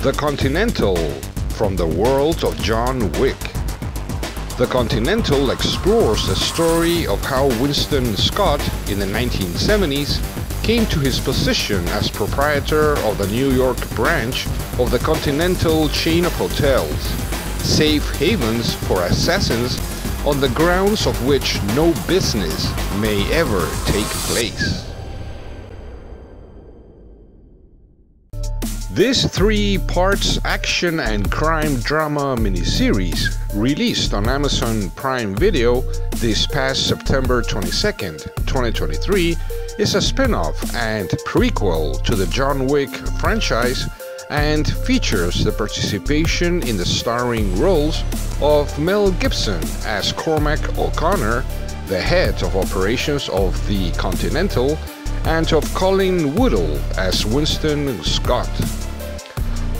The Continental from the world of John Wick. The Continental explores the story of how Winston Scott in the 1970s came to his position as proprietor of the New York branch of the Continental chain of hotels, safe havens for assassins on the grounds of which no business may ever take place. This three parts action and crime drama miniseries, released on Amazon Prime Video this past September 22nd, 2023, is a spin off and prequel to the John Wick franchise and features the participation in the starring roles of Mel Gibson as Cormac O'Connor, the head of operations of the Continental, and of Colin Woodell as Winston Scott.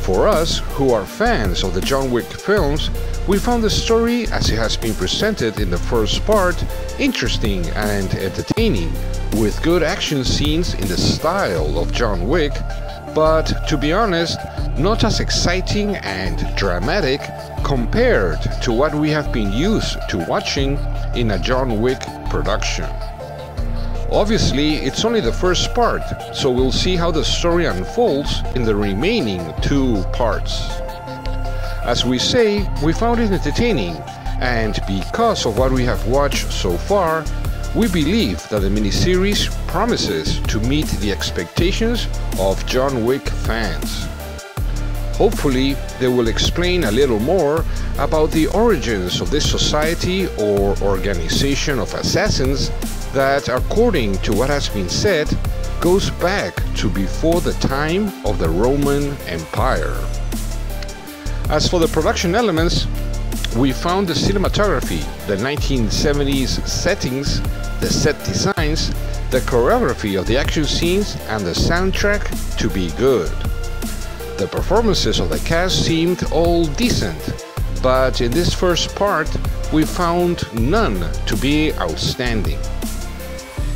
For us, who are fans of the John Wick films, we found the story as it has been presented in the first part interesting and entertaining, with good action scenes in the style of John Wick, but to be honest, not as exciting and dramatic compared to what we have been used to watching in a John Wick production. Obviously, it's only the first part, so we'll see how the story unfolds in the remaining two parts. As we say, we found it entertaining, and because of what we have watched so far, we believe that the miniseries promises to meet the expectations of John Wick fans. Hopefully, they will explain a little more about the origins of this society or organization of assassins that, according to what has been said, goes back to before the time of the Roman Empire. As for the production elements, we found the cinematography, the 1970s settings, the set designs, the choreography of the action scenes, and the soundtrack to be good. The performances of the cast seemed all decent, but in this first part, we found none to be outstanding.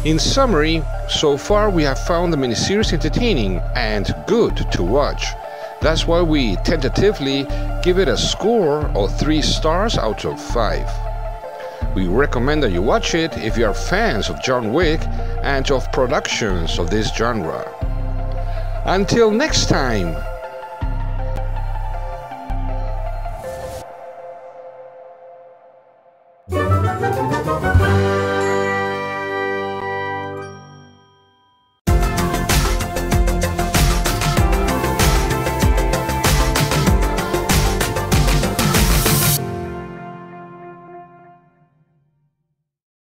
In summary, so far we have found the miniseries entertaining and good to watch. That's why we tentatively give it a score of 3 stars out of 5. We recommend that you watch it if you are fans of John Wick and of productions of this genre. Until next time,